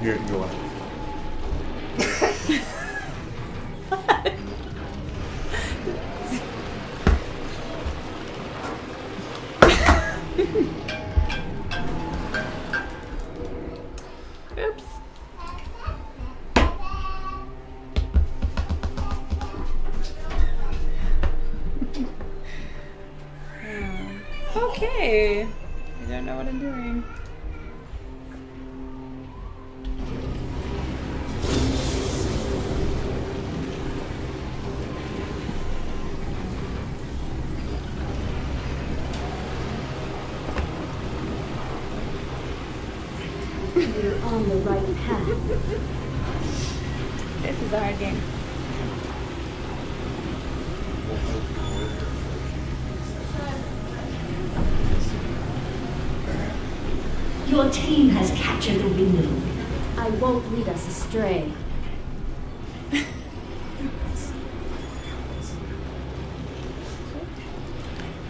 Here, you go on. Oops. You're on the right path. This is a hard game. Your team has captured the windmill. I won't lead us astray.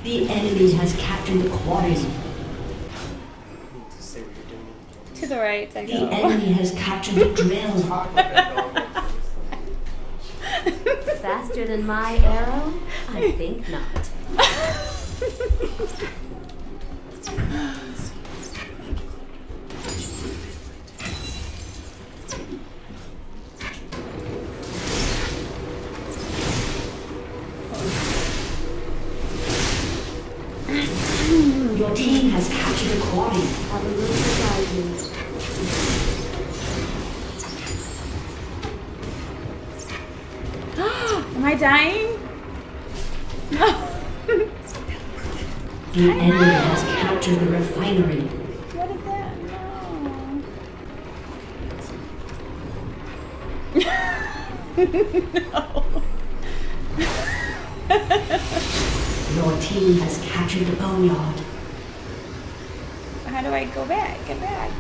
the enemy has captured the quarry. To the right, I The go. enemy has captured the drill. Faster than my arrow? I think not. Your team has captured quarry. A little to guide you. Am I dying? No. The enemy has captured the refinery. what is that? No. Your team has captured the boneyard. How do I go back? Get back.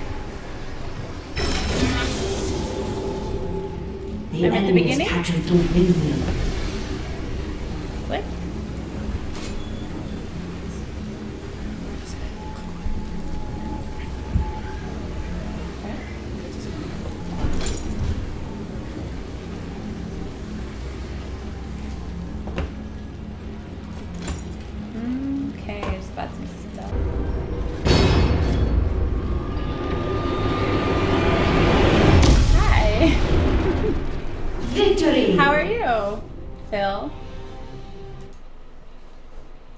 The I'm at the beginning? captured the windmill. Click. Okay, about some Phil?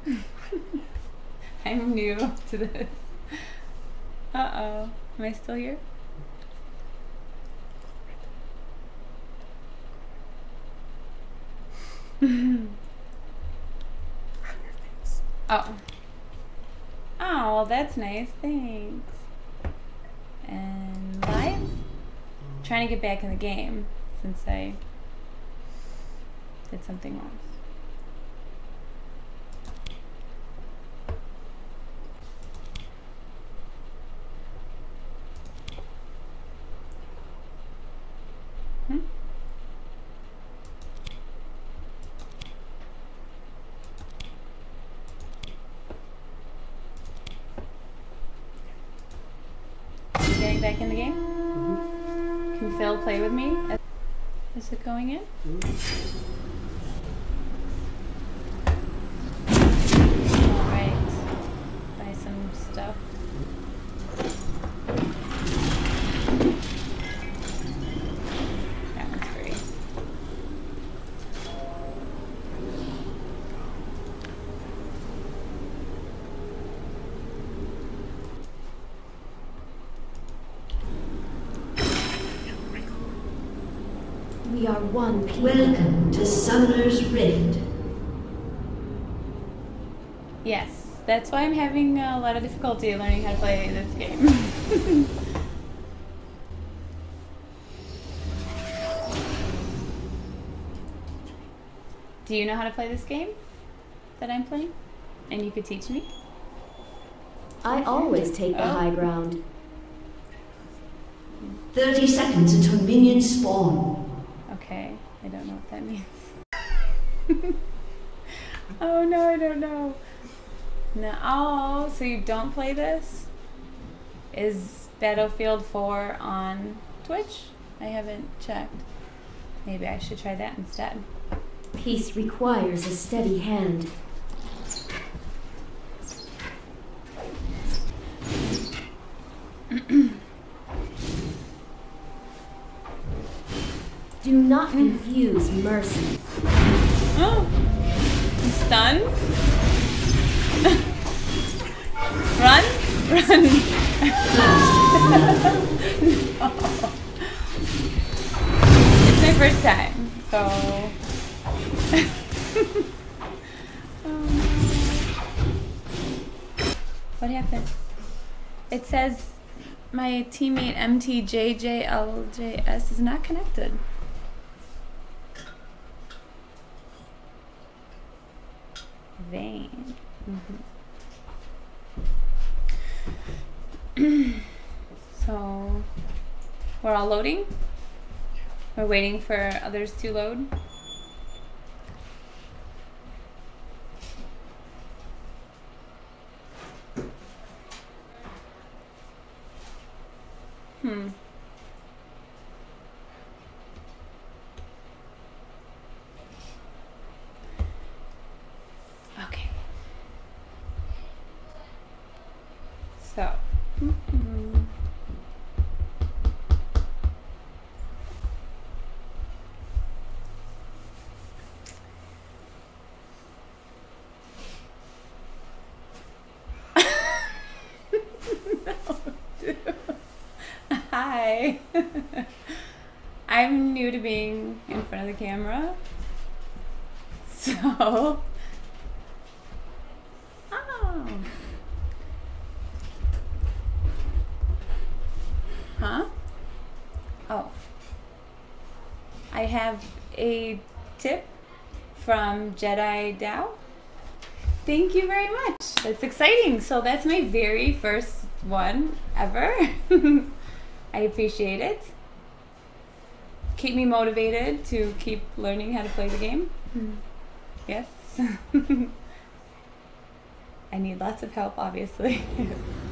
I'm new to this. Uh oh. Am I still here? oh. Oh, well, that's nice. Thanks. And live? Trying to get back in the game since I did something wrong. Hmm? You Getting back in the game? Can Phil play with me? Is it going in? Alright. We are one people. Welcome to Summoner's Rift. Yes, that's why I'm having a lot of difficulty learning how to play this game. Do you know how to play this game that I'm playing? And you could teach me? I always take the Oh. high ground. 30 seconds until minions spawn. Okay, I don't know what that means. oh no, I don't know. No, oh, so you don't play this? Is Battlefield 4 on Twitch? I haven't checked. Maybe I should try that instead. Peace requires a steady hand. Do not confuse mercy. Oh, I'm stunned. Run, run. no. It's my first time, so. oh. What happened? It says my teammate MTJJLJS is not connected. Vein. Mhm. so, we're all loading? We're waiting for others to load? Hmm. Okay. So. mhm. Hi. I'm new to being in front of the camera. So. Oh. Huh? Oh. I have a tip from Jedi Dao. Thank you very much. That's exciting. So that's my very first one ever. I appreciate it. Keep me motivated to keep learning how to play the game. Hmm. Yes. I need lots of help, obviously.